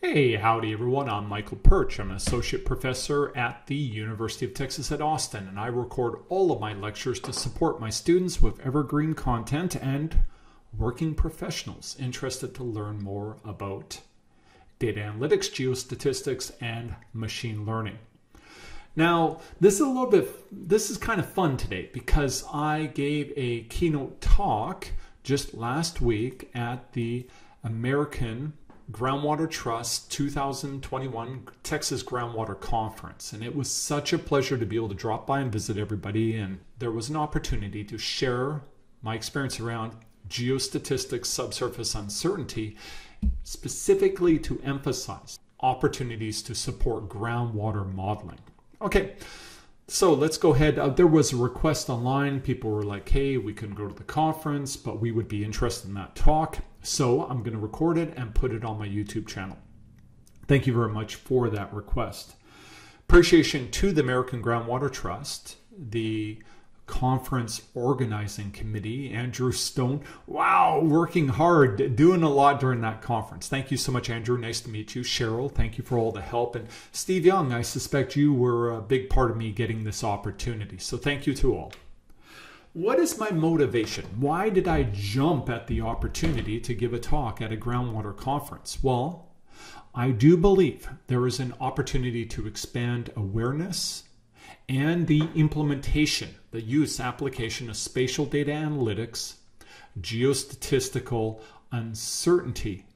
Hey, howdy everyone. I'm Michael Pyrcz. I'm an associate professor at the University of Texas at Austin, and I record all of my lectures to support my students with evergreen content and working professionals interested to learn more about data analytics, geostatistics, and machine learning. Now, this is a little bit, this is kind of fun today because I gave a keynote talk just last week at the American Groundwater Trust 2021 Texas Groundwater Conference. And it was such a pleasure to be able to drop by and visit everybody. And there was an opportunity to share my experience around geostatistics, subsurface uncertainty, specifically to emphasize opportunities to support groundwater modeling. Okay, so let's go ahead. Uh, there was a request online. People were like, hey, we couldn't go to the conference, but we would be interested in that talk. So I'm going to record it and put it on my YouTube channel. Thank you very much for that request. Appreciation to the American Groundwater Trust, the conference organizing committee, Andrew Stone. Wow, working hard, doing a lot during that conference. Thank you so much, Andrew. Nice to meet you. Cheryl, thank you for all the help. And Steve Young, I suspect you were a big part of me getting this opportunity. So thank you to all. What is my motivation? Why did I jump at the opportunity to give a talk at a groundwater conference? Well, I do believe there is an opportunity to expand awareness and the implementation, the use application of spatial data analytics, geostatistical uncertainty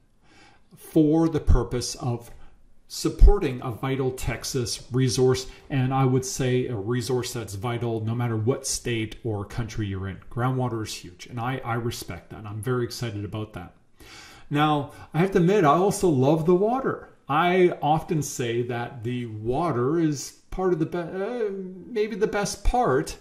for the purpose of supporting a vital Texas resource, and I would say a resource that's vital no matter what state or country you're in. Groundwater is huge, and I, I respect that. and I'm very excited about that. Now, I have to admit, I also love the water. I often say that the water is part of the be- uh, maybe the best part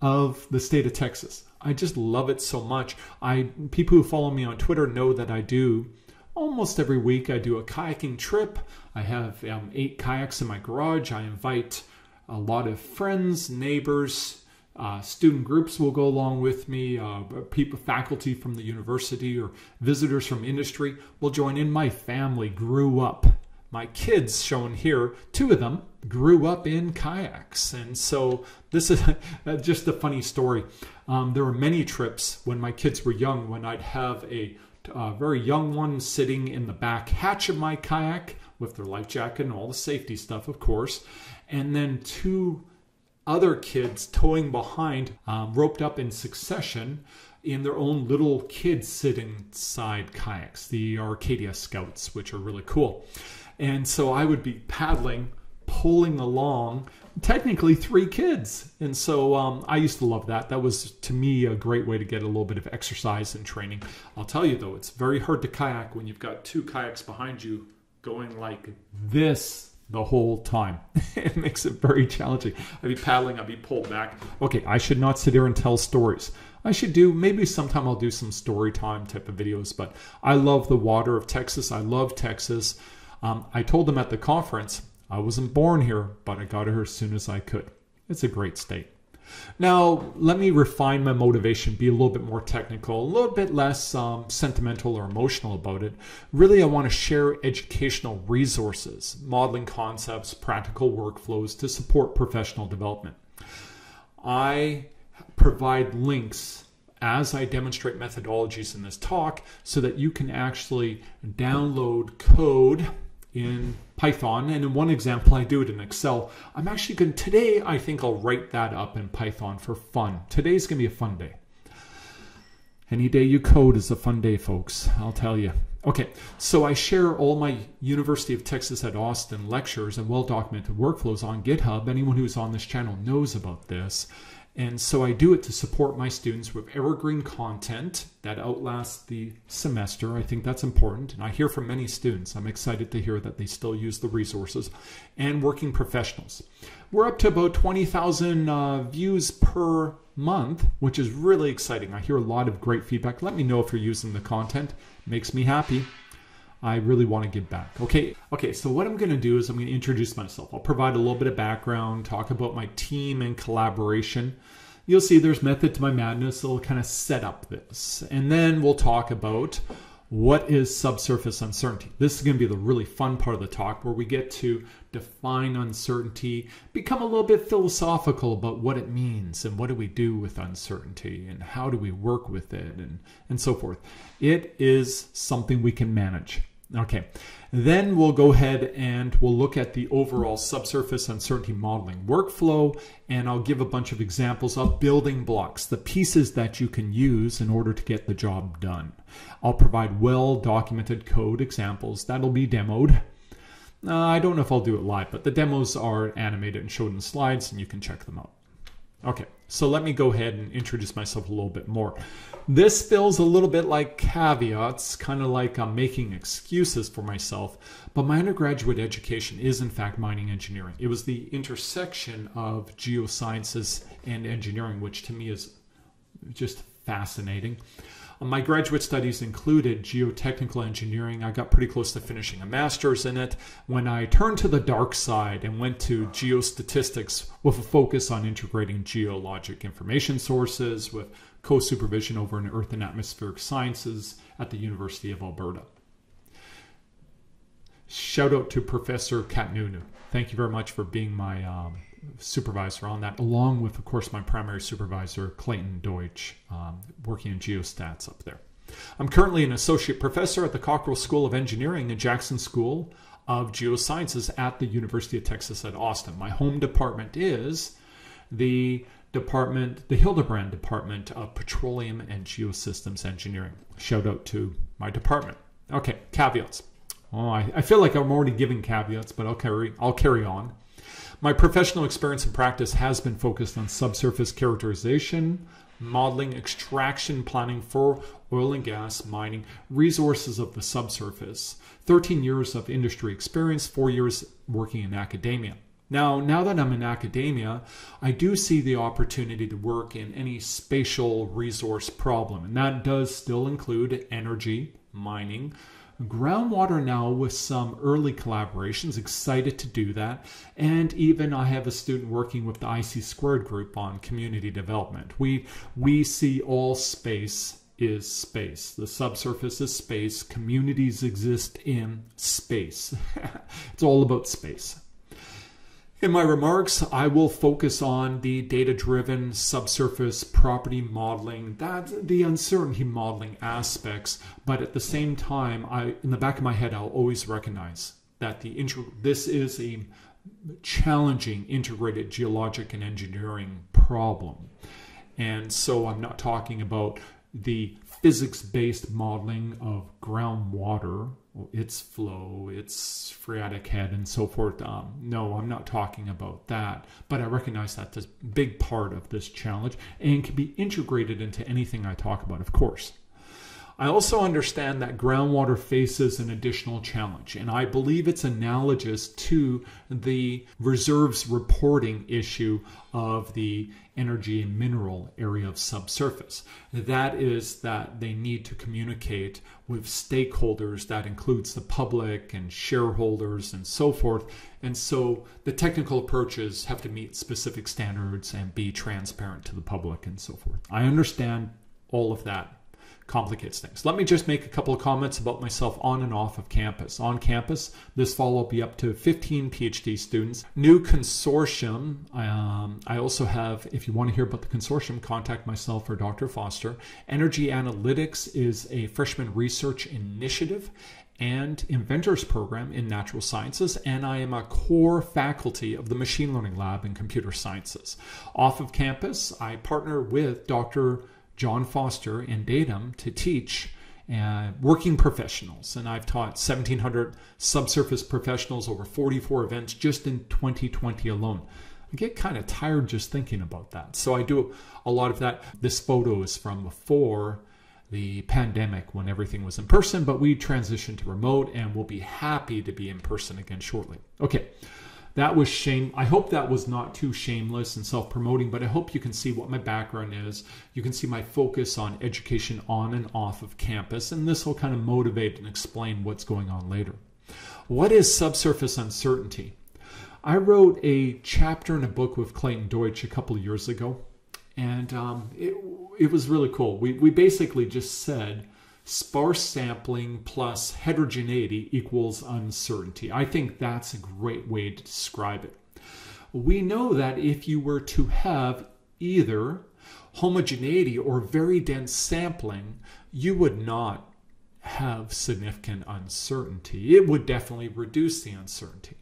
of the state of Texas. I just love it so much. I people who follow me on Twitter know that I do almost every week. I do a kayaking trip. I have um, eight kayaks in my garage. I invite a lot of friends, neighbors, uh, student groups will go along with me. Uh, people, faculty from the university, or visitors from industry will join in. My family grew up my kids shown here, two of them grew up in kayaks. And so this is just a funny story. Um, there were many trips when my kids were young when I'd have a uh, very young one sitting in the back hatch of my kayak with their life jacket and all the safety stuff, of course. And then two other kids towing behind, um, roped up in succession in their own little kids sitting side kayaks, the Arcadia Scouts, which are really cool. And so I would be paddling, pulling along, technically three kids. And so um, I used to love that. That was, to me, a great way to get a little bit of exercise and training. I'll tell you, though, it's very hard to kayak when you've got two kayaks behind you going like this the whole time. it makes it very challenging. I'd be paddling, I'd be pulled back. Okay, I should not sit here and tell stories. I should do maybe sometime I'll do some story time type of videos, but I love the water of Texas. I love Texas. Um, I told them at the conference, I wasn't born here, but I got here as soon as I could. It's a great state. Now, let me refine my motivation, be a little bit more technical, a little bit less um, sentimental or emotional about it. Really, I want to share educational resources, modeling concepts, practical workflows to support professional development. I provide links as I demonstrate methodologies in this talk so that you can actually download code in Python. And in one example, I do it in Excel. I'm actually going to, today, I think I'll write that up in Python for fun. Today's going to be a fun day. Any day you code is a fun day, folks. I'll tell you. Okay, so I share all my University of Texas at Austin lectures and well documented workflows on GitHub. Anyone who's on this channel knows about this. And so I do it to support my students with evergreen content that outlasts the semester. I think that's important. And I hear from many students. I'm excited to hear that they still use the resources and working professionals. We're up to about 20,000 uh, views per month, which is really exciting. I hear a lot of great feedback. Let me know if you're using the content. It makes me happy. I really want to give back. Okay, okay, so what I'm going to do is I'm going to introduce myself. I'll provide a little bit of background, talk about my team and collaboration. You'll see there's method to my madness. It'll kind of set up this. And then we'll talk about What is subsurface uncertainty? This is going to be the really fun part of the talk where we get to define uncertainty, become a little bit philosophical about what it means and what do we do with uncertainty and how do we work with it and, and so forth. It is something we can manage. Okay, then we'll go ahead and we'll look at the overall subsurface uncertainty modeling workflow, and I'll give a bunch of examples of building blocks, the pieces that you can use in order to get the job done. I'll provide well documented code examples that'll be demoed. Uh, I don't know if I'll do it live, but the demos are animated and showed in slides, and you can check them out. Okay, so let me go ahead and introduce myself a little bit more. This feels a little bit like caveats, kind of like I'm making excuses for myself, but my undergraduate education is in fact mining engineering. It was the intersection of geosciences and engineering, which to me is just fascinating. My graduate studies included geotechnical engineering. I got pretty close to finishing a master's in it when I turned to the dark side and went to geostatistics with a focus on integrating geologic information sources with co supervision over in Earth and Atmospheric Sciences at the University of Alberta. Shout out to Professor Catuneanu. Thank you very much for being my um, supervisor on that, along with, of course, my primary supervisor, Clayton Deutsch, um, working in geostats up there. I'm currently an associate professor at the Cockrell School of Engineering and Jackson School of Geosciences at the University of Texas at Austin. My home department is the department, the Hildebrand Department of Petroleum and Geosystems Engineering. Shout out to my department. Okay, caveats. Oh, I, I feel like I'm already giving caveats, but I'll carry I'll carry on. My professional experience and practice has been focused on subsurface characterization, modeling, extraction planning for oil and gas, mining, resources of the subsurface. 13 years of industry experience, four years working in academia. Now, now that I'm in academia, I do see the opportunity to work in any spatial resource problem, and that does still include energy, mining, groundwater now with some early collaborations excited to do that. And even i have a student working with the ic squared group on community development. We we see all space is space. The subsurface is space. Communities exist in space. It's all about space in my remarks, I will focus on the data driven subsurface property modeling, that the uncertainty modeling aspects, but at the same time, I in the back of my head I'll always recognize that the inter- this is a challenging integrated geologic and engineering problem. And so I'm not talking about the physics based modeling of groundwater, its flow, its phreatic head, and so forth. Um, no, I'm not talking about that, but I recognize that that's a big part of this challenge and can be integrated into anything I talk about, of course. I also understand that groundwater faces an additional challenge, and I believe it's analogous to the reserves reporting issue of the energy and mineral area of subsurface. That is that they need to communicate with stakeholders, that includes the public and shareholders and so forth. And so the technical approaches have to meet specific standards and be transparent to the public and so forth. I understand all of that complicates things. Let me just make a couple of comments about myself on and off of campus. On campus, this fall will be up to 15 PhD students. New consortium. Um, I also have, if you want to hear about the consortium, contact myself or Dr. Foster. Energy Analytics is a freshman research initiative and inventors program in natural sciences, and I am a core faculty of the machine learning lab in computer sciences. Off of campus, I partner with Dr. John Foster and Daytum to teach uh, working professionals. And I've taught 1,700 subsurface professionals over 44 events just in 2020 alone. I get kind of tired just thinking about that. So I do a lot of that. This photo is from before the pandemic when everything was in person, but we transitioned to remote and we'll be happy to be in person again shortly. Okay that was shame. I hope that was not too shameless and self promoting, but I hope you can see what my background is. You can see my focus on education on and off of campus, and this will kind of motivate and explain what's going on later. What is subsurface uncertainty? I wrote a chapter in a book with Clayton Deutsch a couple years ago, and um, it, it was really cool. We, we basically just said sparse sampling plus heterogeneity equals uncertainty. I think that's a great way to describe it. We know that if you were to have either homogeneity or very dense sampling, you would not have significant uncertainty. It would definitely reduce the uncertainty.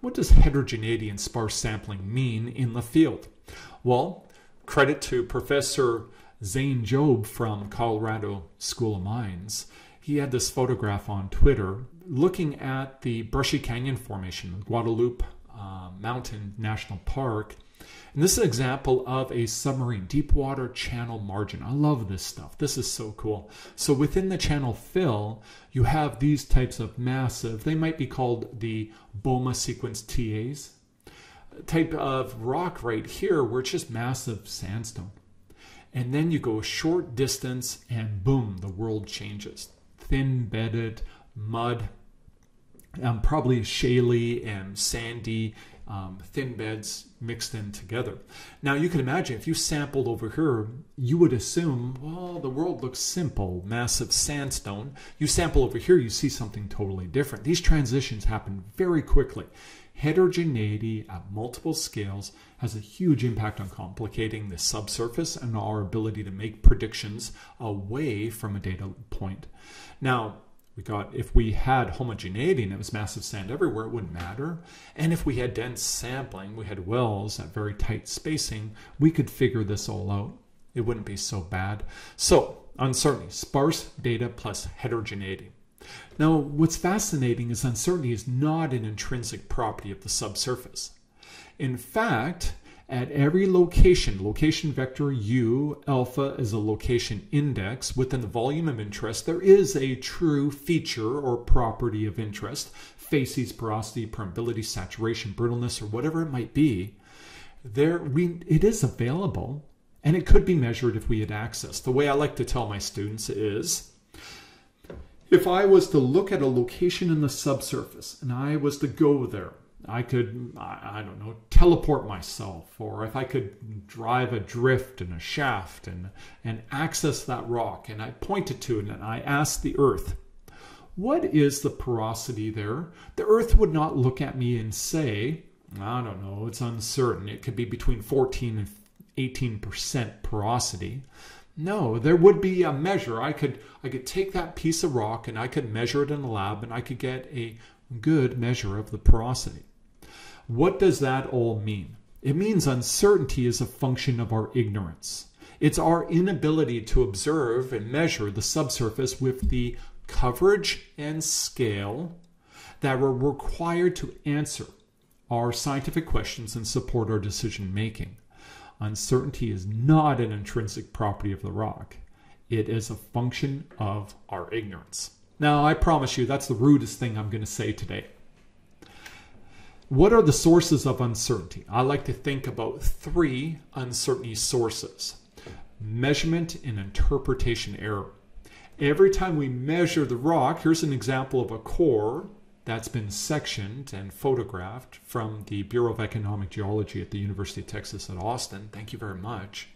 What does heterogeneity and sparse sampling mean in the field? Well, credit to Professor Zane Jobe from Colorado School of Mines. He had this photograph on Twitter looking at the Brushy Canyon Formation, Guadalupe uh, Mountain National Park, and this is an example of a submarine deep water channel margin. I love this stuff. This is so cool. So within the channel fill, you have these types of massive, they might be called the Bouma sequence TAs, type of rock right here where it's just massive sandstone. And then you go a short distance and boom, the world changes. Thin bedded mud, um, probably shaly and sandy um, thin beds mixed in together. Now you can imagine if you sampled over here, you would assume, well, the world looks simple, massive sandstone. You sample over here, you see something totally different. These transitions happen very quickly. Heterogeneity at multiple scales has a huge impact on complicating the subsurface and our ability to make predictions away from a data point. Now, we got if we had homogeneity and it was massive sand everywhere, it wouldn't matter. And if we had dense sampling, we had wells at very tight spacing, we could figure this all out. It wouldn't be so bad. So, uncertainty, sparse data plus heterogeneity. Now, what's fascinating is uncertainty is not an intrinsic property of the subsurface. In fact, at every location, location vector u alpha is a location index within the volume of interest, there is a true feature or property of interest, facies, porosity, permeability, saturation, brittleness, or whatever it might be. There, we, it is available and it could be measured if we had access. The way I like to tell my students is if I was to look at a location in the subsurface and I was to go there I could, I, don't know, teleport myself, or if I could drive a drift in a shaft and, and access that rock, and I pointed to it and I asked the earth, what is the porosity there? The earth would not look at me and say, I don't know, it's uncertain. It could be between 14 and 18% porosity. No, there would be a measure. I could I could take that piece of rock and I could measure it in a lab and I could get a good measure of the porosity. What does that all mean? It means uncertainty is a function of our ignorance. It's our inability to observe and measure the subsurface with the coverage and scale that we're required to answer our scientific questions and support our decision making. Uncertainty is not an intrinsic property of the rock. It is a function of our ignorance. Now, I promise you, that's the rudest thing I'm going to say today. What are the sources of uncertainty? I like to think about three uncertainty sources measurement and interpretation error. Every time we measure the rock, here's an example of a core that's been sectioned and photographed from the Bureau of Economic Geology at the University of Texas at Austin. Thank you very much.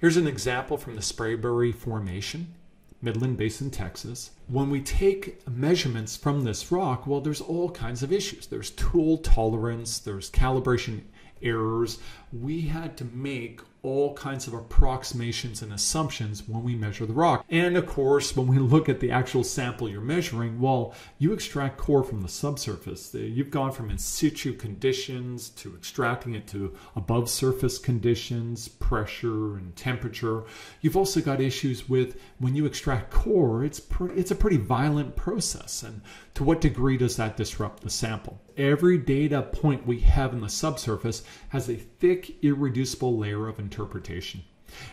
Here's an example from the Spraberry Formation. Midland Basin, Texas. When we take measurements from this rock, well, there's all kinds of issues. There's tool tolerance, there's calibration errors. We had to make all kinds of approximations and assumptions when we measure the rock. And of course, when we look at the actual sample you're measuring, well, you extract core from the subsurface. Uh, you've gone from in situ conditions to extracting it to above surface conditions, pressure and temperature. You've also got issues with when you extract core, it's, it's a pretty violent process. And to what degree does that disrupt the sample? Every data point we have in the subsurface has a thick, irreducible layer of interpretation.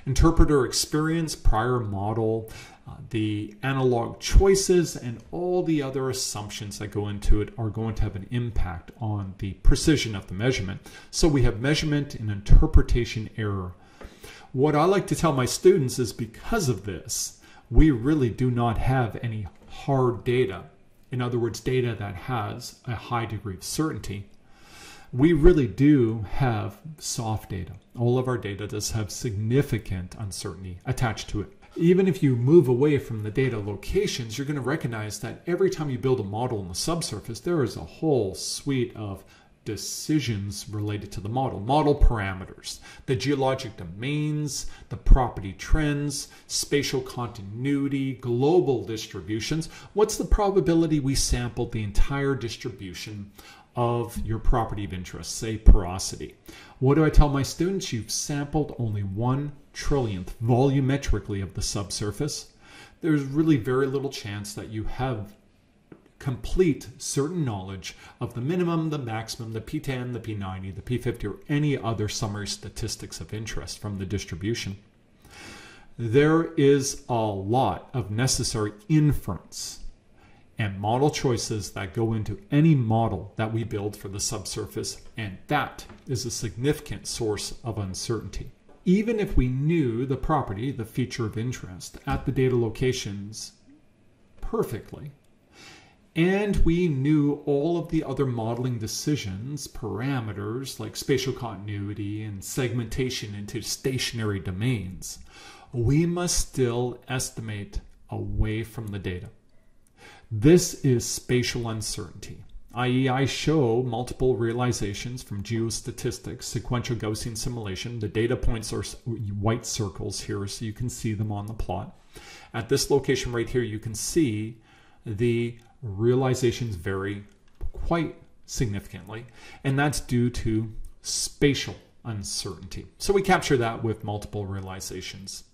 Interpreter experience, prior model, uh, the analog choices, and all the other assumptions that go into it are going to have an impact on the precision of the measurement. So we have measurement and interpretation error. What I like to tell my students is because of this, we really do not have any hard data. In other words, data that has a high degree of certainty we really do have soft data. All of our data does have significant uncertainty attached to it. Even if you move away from the data locations, you're going to recognize that every time you build a model in the subsurface, there is a whole suite of decisions related to the model. Model parameters, the geologic domains, the property trends, spatial continuity, global distributions. What's the probability we sampled the entire distribution of your property of interest, say porosity? What do I tell my students? You've sampled only one trillionth volumetrically of the subsurface. There's really very little chance that you have complete certain knowledge of the minimum, the maximum, the P10, the P90, the P50, or any other summary statistics of interest from the distribution. There is a lot of necessary inference and model choices that go into any model that we build for the subsurface, and that is a significant source of uncertainty. Even if we knew the property, the feature of interest, at the data locations perfectly, and we knew all of the other modeling decisions, parameters like spatial continuity and segmentation into stationary domains. We must still estimate away from the data. This is spatial uncertainty, i.e., I show multiple realizations from geostatistics, sequential Gaussian simulation. The data points are white circles here, so you can see them on the plot. At this location right here, you can see the realizations vary quite significantly, and that's due to spatial uncertainty. So we capture that with multiple realizations.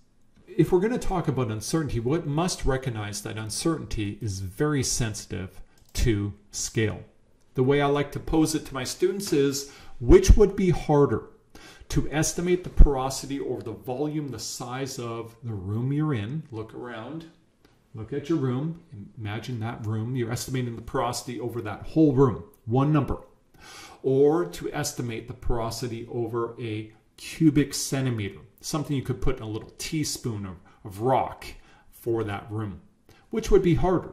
If we're going to talk about uncertainty, we must recognize that uncertainty is very sensitive to scale. The way I like to pose it to my students is which would be harder to estimate the porosity or the volume, the size of the room you're in, look around, Look at your room. Imagine that room. You're estimating the porosity over that whole room, one number. Or to estimate the porosity over a cubic centimeter, something you could put in a little teaspoon of, of rock for that room. Which would be harder?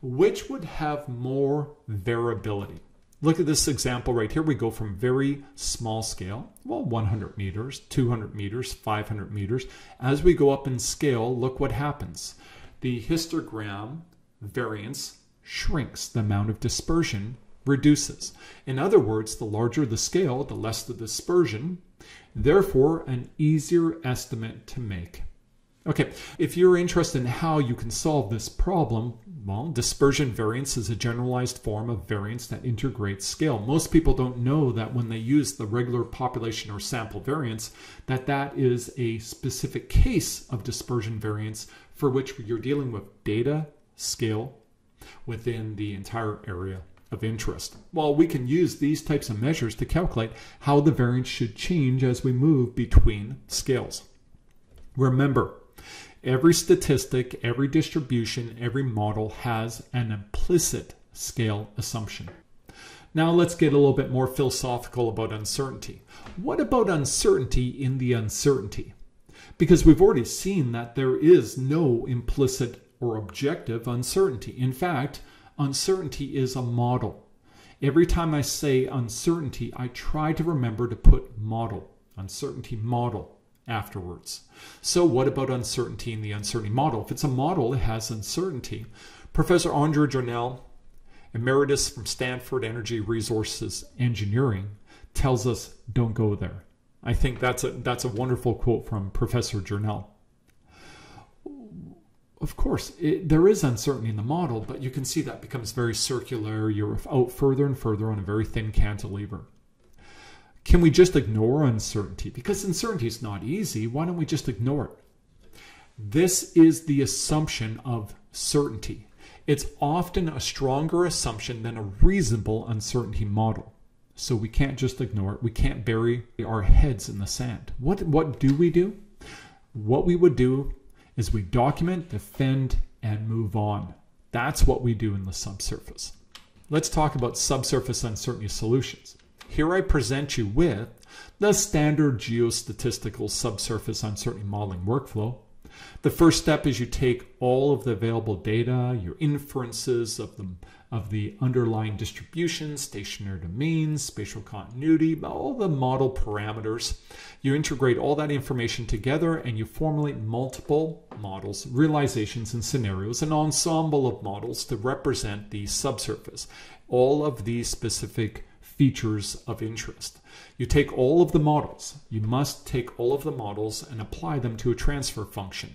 Which would have more variability? Look at this example right here. We go from very small scale, well, 100 meters, 200 meters, 500 meters. As we go up in scale, look what happens the histogram variance shrinks, the amount of dispersion reduces. In other words, the larger the scale, the less the dispersion, therefore an easier estimate to make. Okay, if you're interested in how you can solve this problem, well, dispersion variance is a generalized form of variance that integrates scale. Most people don't know that when they use the regular population or sample variance, that that is a specific case of dispersion variance for which you're dealing with data scale within the entire area of interest. Well, we can use these types of measures to calculate how the variance should change as we move between scales. Remember, every statistic, every distribution, every model has an implicit scale assumption. Now let's get a little bit more philosophical about uncertainty. What about uncertainty in the uncertainty? because we've already seen that there is no implicit or objective uncertainty. In fact, uncertainty is a model. Every time I say uncertainty, I try to remember to put model, uncertainty model afterwards. So, what about uncertainty in the uncertainty model? If it's a model, it has uncertainty. Professor Andre Journel, emeritus from Stanford Energy Resources Engineering, tells us don't go there. I think that's a that's a wonderful quote from Professor Journel. Of course, it, there is uncertainty in the model, but you can see that becomes very circular. You're out further and further on a very thin cantilever. Can we just ignore uncertainty? Because uncertainty is not easy. Why don't we just ignore it? This is the assumption of certainty. It's often a stronger assumption than a reasonable uncertainty model. So we can't just ignore it. We can't bury our heads in the sand. What what do we do? What we would do is we document, defend, and move on. That's what we do in the subsurface. Let's talk about subsurface uncertainty solutions. Here I present you with the standard geostatistical subsurface uncertainty modeling workflow. The first step is you take all of the available data, your inferences of the, of the underlying distribution, stationary domains, spatial continuity, all the model parameters. You integrate all that information together and you formulate multiple models, realizations, and scenarios, an ensemble of models to represent the subsurface. All of these specific features of interest. You take all of the models, you must take all of the models and apply them to a transfer function.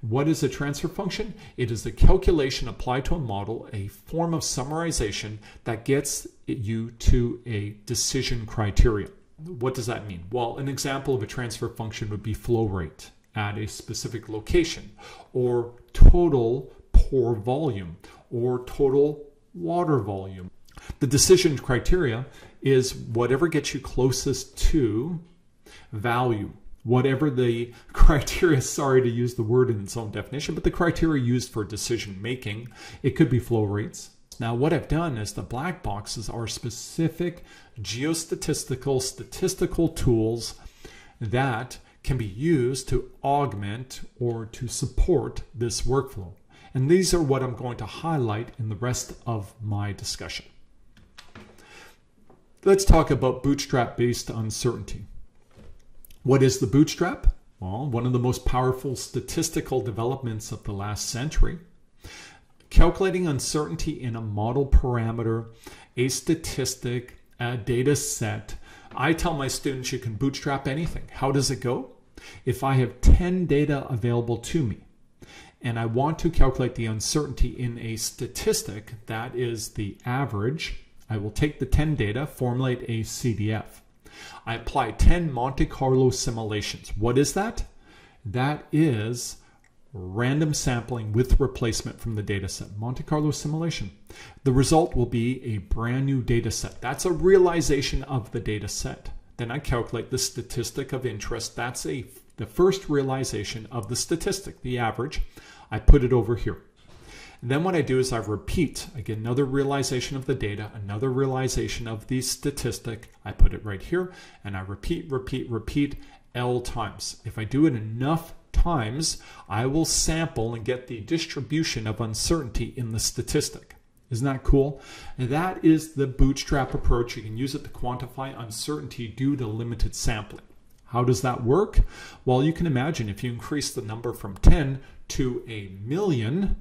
What is a transfer function? It is a calculation applied to a model, a form of summarization that gets you to a decision criteria. What does that mean? Well, an example of a transfer function would be flow rate at a specific location, or total pore volume, or total water volume. The decision criteria is whatever gets you closest to value whatever the criteria, sorry to use the word in its own definition, but the criteria used for decision making, it could be flow rates. Now, what I've done is the black boxes are specific geostatistical statistical tools that can be used to augment or to support this workflow. And these are what I'm going to highlight in the rest of my discussion. Let's talk about bootstrap based uncertainty. What is the bootstrap? Well, one of the most powerful statistical developments of the last century. Calculating uncertainty in a model parameter, a statistic, a data set. I tell my students you can bootstrap anything. How does it go? If I have 10 data available to me and I want to calculate the uncertainty in a statistic, that is the average, I will take the 10 data, formulate a CDF. I apply 10 Monte Carlo simulations. What is that? That is random sampling with replacement from the data set. Monte Carlo simulation. The result will be a brand new data set. That's a realization of the data set. Then I calculate the statistic of interest. That's a the first realization of the statistic, the average. I put it over here. Then what I do is I repeat, I get another realization of the data, another realization of the statistic. I put it right here and I repeat, repeat, repeat L times. If I do it enough times, I will sample and get the distribution of uncertainty in the statistic. Isn't that cool? And that is the bootstrap approach. You can use it to quantify uncertainty due to limited sampling. How does that work? Well, you can imagine if you increase the number from 10 to a million,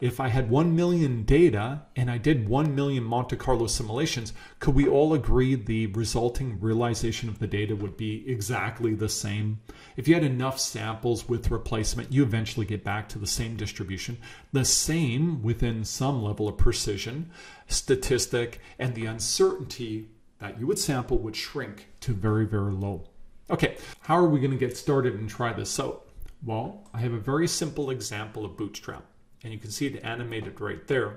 if I had 1 million data and I did 1 million Monte Carlo simulations, could we all agree the resulting realization of the data would be exactly the same? If you had enough samples with replacement, you eventually get back to the same distribution, the same within some level of precision, statistic, and the uncertainty that you would sample would shrink to very, very low. Okay, how are we going to get started and try this out? Well, I have a very simple example of Bootstrap and you can see it animated right there.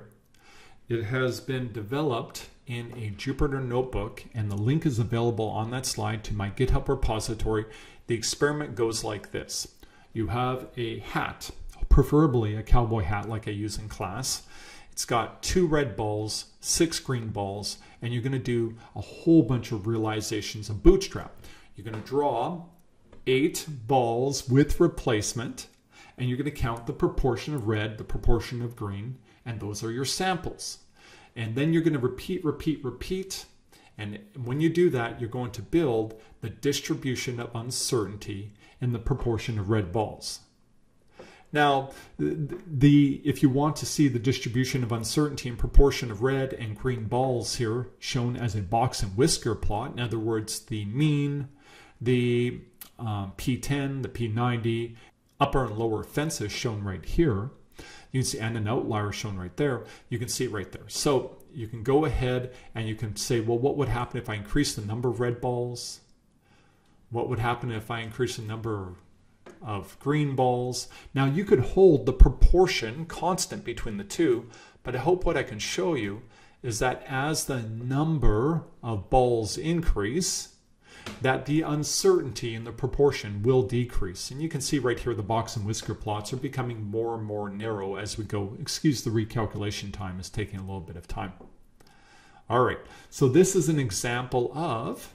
It has been developed in a Jupyter notebook, and the link is available on that slide to my GitHub repository. The experiment goes like this you have a hat, preferably a cowboy hat like I use in class. It's got two red balls, six green balls, and you're going to do a whole bunch of realizations of bootstrap. You're going to draw eight balls with replacement and you're going to count the proportion of red, the proportion of green, and those are your samples. And then you're going to repeat, repeat, repeat. And when you do that, you're going to build the distribution of uncertainty in the proportion of red balls. Now, the if you want to see the distribution of uncertainty in proportion of red and green balls here shown as a box and whisker plot, in other words, the mean, the um, P10, the P90, upper and lower fences shown right here. You can see, and an outlier shown right there. You can see it right there. So you can go ahead and you can say, well, what would happen if I increase the number of red balls? What would happen if I increase the number of green balls? Now you could hold the proportion constant between the two, but I hope what I can show you is that as the number of balls increase, that the uncertainty in the proportion will decrease. And you can see right here the box and whisker plots are becoming more and more narrow as we go. Excuse the recalculation time is taking a little bit of time. All right, so this is an example of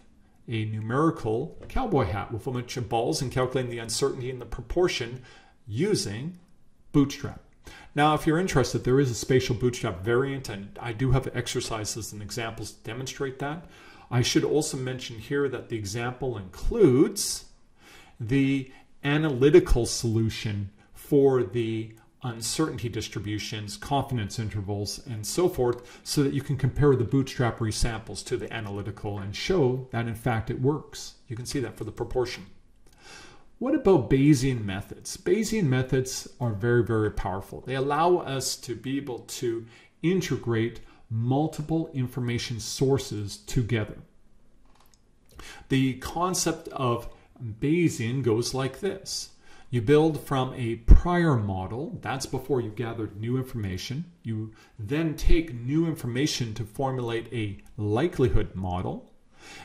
a numerical cowboy hat with a bunch of balls and calculating the uncertainty in the proportion using Bootstrap. Now, if you're interested, there is a spatial bootstrap variant, and I do have exercises and examples to demonstrate that. I should also mention here that the example includes the analytical solution for the uncertainty distributions, confidence intervals, and so forth, so that you can compare the bootstrap resamples to the analytical and show that in fact it works. You can see that for the proportion. What about Bayesian methods? Bayesian methods are very, very powerful. They allow us to be able to integrate multiple information sources together. The concept of Bayesian goes like this. You build from a prior model, that's before you gathered new information. You then take new information to formulate a likelihood model,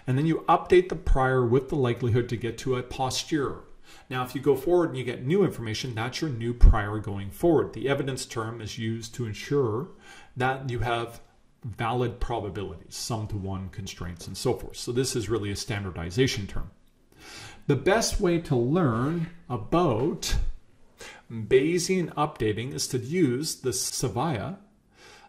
and then you update the prior with the likelihood to get to a posterior now, if you go forward and you get new information, that's your new prior going forward. The evidence term is used to ensure that you have valid probabilities, sum to one constraints, and so forth. So this is really a standardization term. The best way to learn about Bayesian updating is to use the Sivia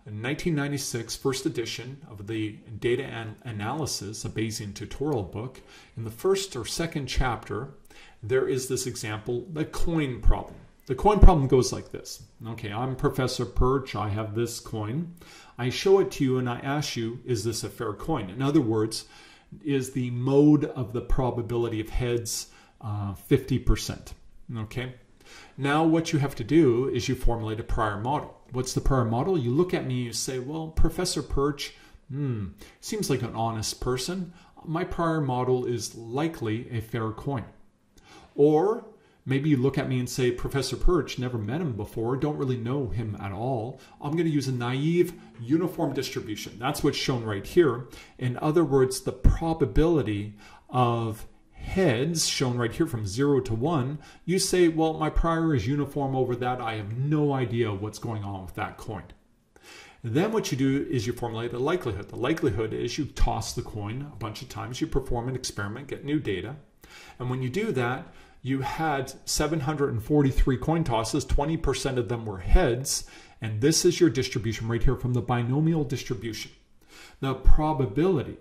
1996 first edition of the Data An Analysis, a Bayesian tutorial book. In the first or second chapter, there is this example, the coin problem. The coin problem goes like this. Okay, I'm Professor Pyrcz. I have this coin. I show it to you and I ask you, is this a fair coin? In other words, is the mode of the probability of heads uh, 50%? Okay. Now what you have to do is you formulate a prior model. What's the prior model? You look at me and you say, well, Professor Pyrcz, hmm, seems like an honest person. My prior model is likely a fair coin. Or maybe you look at me and say, Professor Pyrcz, never met him before, don't really know him at all. I'm going to use a naive uniform distribution. That's what's shown right here. In other words, the probability of heads shown right here from 0 to 1, you say, well, my prior is uniform over that. I have no idea what's going on with that coin. Then what you do is you formulate a likelihood. The likelihood is you toss the coin a bunch of times, you perform an experiment, get new data. And when you do that, you had 743 coin tosses, 20% of them were heads, and this is your distribution right here from the binomial distribution. The probability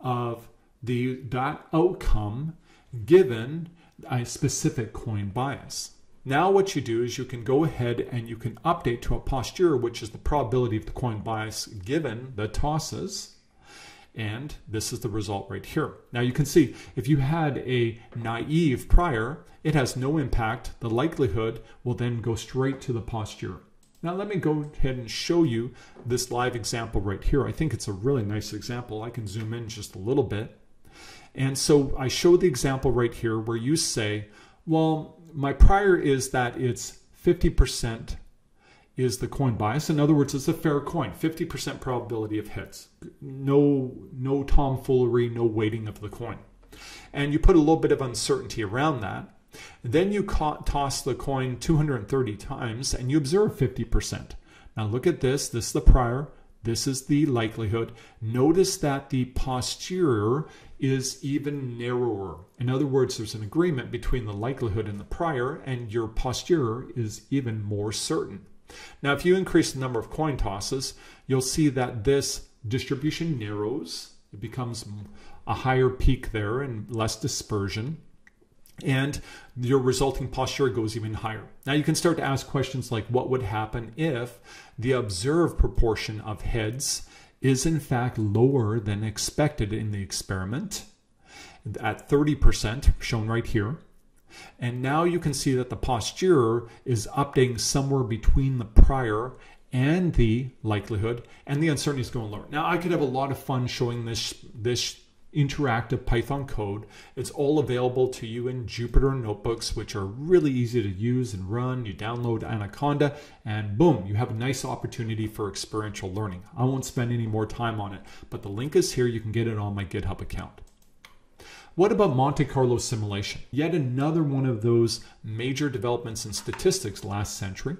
of the that outcome given a specific coin bias. Now what you do is you can go ahead and you can update to a posterior, which is the probability of the coin bias given the tosses. And this is the result right here. Now you can see if you had a naive prior, it has no impact. The likelihood will then go straight to the posterior. Now let me go ahead and show you this live example right here. I think it's a really nice example. I can zoom in just a little bit. And so I show the example right here where you say, well, my prior is that it's 50% is the coin bias. In other words, it's a fair coin, 50% probability of hits. No, no tomfoolery, no weighting of the coin. And you put a little bit of uncertainty around that. Then you toss the coin 230 times and you observe 50%. Now look at this. This is the prior. This is the likelihood. Notice that the posterior is even narrower. In other words, there's an agreement between the likelihood and the prior, and your posterior is even more certain. Now, if you increase the number of coin tosses, you'll see that this distribution narrows. It becomes a higher peak there and less dispersion. And your resulting posterior goes even higher. Now you can start to ask questions like what would happen if the observed proportion of heads is in fact lower than expected in the experiment at 30%, shown right here. And now you can see that the posterior is updating somewhere between the prior and the likelihood, and the uncertainty is going lower. Now I could have a lot of fun showing this this interactive Python code. It's all available to you in Jupyter notebooks, which are really easy to use and run. You download Anaconda, and boom, you have a nice opportunity for experiential learning. I won't spend any more time on it, but the link is here. You can get it on my GitHub account. What about Monte Carlo simulation? Yet another one of those major developments in statistics last century.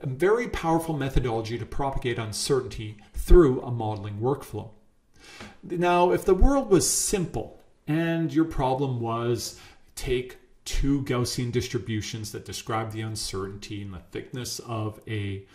A very powerful methodology to propagate uncertainty through a modeling workflow. Now, if the world was simple and your problem was take two Gaussian distributions that describe the uncertainty and the thickness of a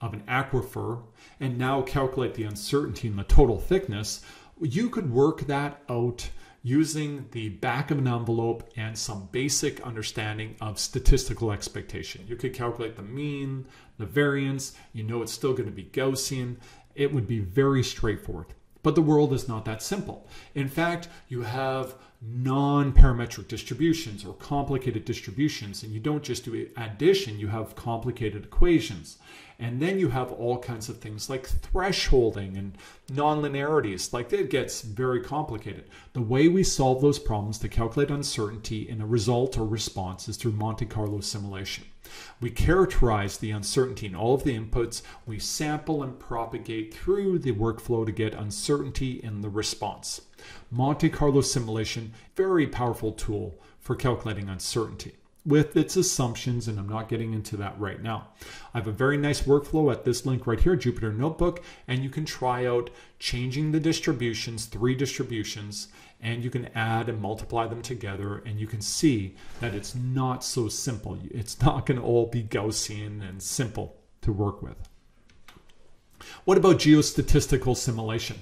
of an aquifer and now calculate the uncertainty in the total thickness, you could work that out using the back of an envelope and some basic understanding of statistical expectation. You could calculate the mean, the variance, you know it's still going to be Gaussian. It would be very straightforward. But the world is not that simple. In fact, you have non parametric distributions or complicated distributions, and you don't just do addition, you have complicated equations. And then you have all kinds of things like thresholding and nonlinearities. Like it gets very complicated. The way we solve those problems to calculate uncertainty in a result or response is through Monte Carlo simulation. We characterize the uncertainty in all of the inputs. We sample and propagate through the workflow to get uncertainty in the response. Monte Carlo simulation, very powerful tool for calculating uncertainty with its assumptions, and I'm not getting into that right now. I have a very nice workflow at this link right here, Jupyter Notebook, and you can try out changing the distributions, three distributions, and you can add and multiply them together, and you can see that it's not so simple. It's not going to all be Gaussian and simple to work with. What about geostatistical simulation?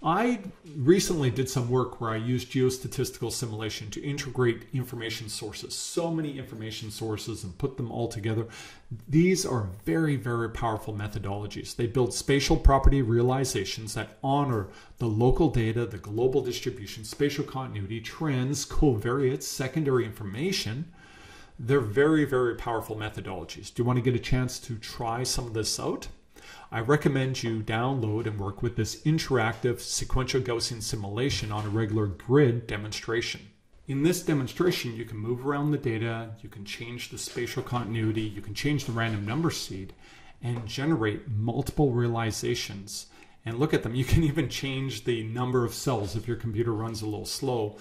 I recently did some work where I used geostatistical simulation to integrate information sources, so many information sources, and put them all together. These are very, very powerful methodologies. They build spatial property realizations that honor the local data, the global distribution, spatial continuity, trends, covariates, secondary information. They're very, very powerful methodologies. Do you want to get a chance to try some of this out? I recommend you download and work with this interactive sequential Gaussian simulation on a regular grid demonstration. In this demonstration, you can move around the data, you can change the spatial continuity, you can change the random number seed, and generate multiple realizations. And look at them. You can even change the number of cells if your computer runs a little slow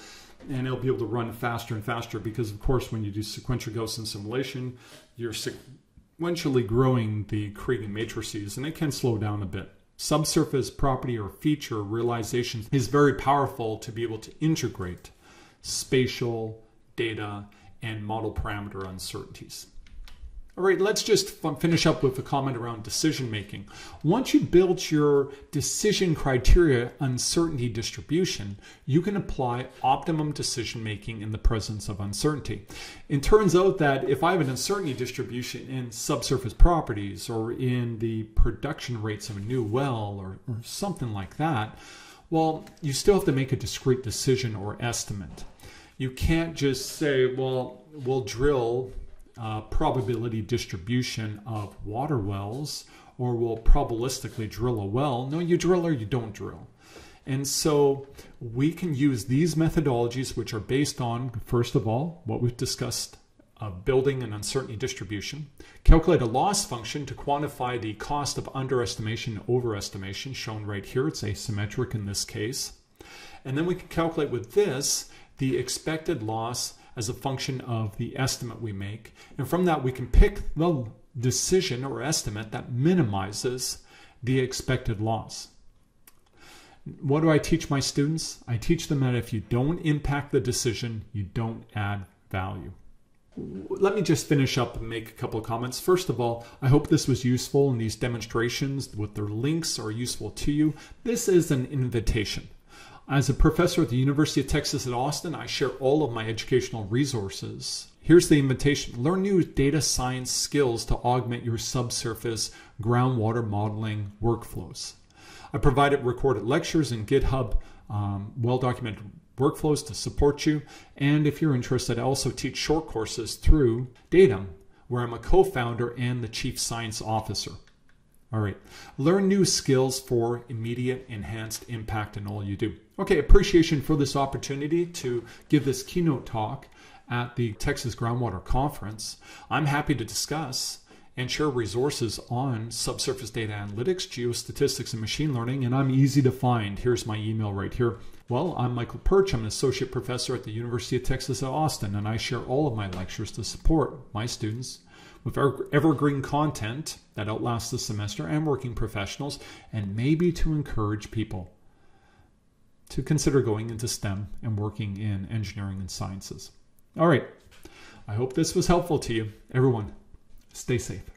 and it'll be able to run faster and faster because of course when you do sequential Gaussian simulation, you're sequentially growing the Kriging matrices, and it can slow down a bit. Subsurface property or feature realization is very powerful to be able to integrate spatial data and model parameter uncertainties. All right, let's just finish up with a comment around decision making. Once you build your decision criteria uncertainty distribution, you can apply optimum decision making in the presence of uncertainty. It turns out that if I have an uncertainty distribution in subsurface properties or in the production rates of a new well or, or something like that, well, you still have to make a discrete decision or estimate. You can't just say, well, we'll drill uh, probability distribution of water wells or will probabilistically drill a well. No, you drill or you don't drill. And so we can use these methodologies, which are based on, first of all, what we've discussed of building an uncertainty distribution, calculate a loss function to quantify the cost of underestimation overestimation, shown right here. It's asymmetric in this case. And then we can calculate with this the expected loss as a function of the estimate we make. And from that, we can pick the decision or estimate that minimizes the expected loss. What do I teach my students? I teach them that if you don't impact the decision, you don't add value. Let me just finish up and make a couple of comments. First of all, I hope this was useful and these demonstrations with their links are useful to you. This is an invitation. As a professor at the University of Texas at Austin, I share all of my educational resources. Here's the invitation learn new data science skills to augment your subsurface groundwater modeling workflows. I provided recorded lectures and GitHub um, well documented workflows to support you. And if you're interested, I also teach short courses through Daytum, where I'm a co founder and the chief science officer. All right. Learn new skills for immediate enhanced impact in all you do. Okay, appreciation for this opportunity to give this keynote talk at the Texas Groundwater Conference. I'm happy to discuss and share resources on subsurface data analytics, geostatistics, and machine learning, and I'm easy to find. Here's my email right here. Well, I'm Michael Pyrcz. I'm an associate professor at the University of Texas at Austin, and I share all of my lectures to support my students with evergreen content that outlasts the semester and working professionals, and maybe to encourage people to consider going into STEM and working in engineering and sciences. All right. I hope this was helpful to you. Everyone, stay safe.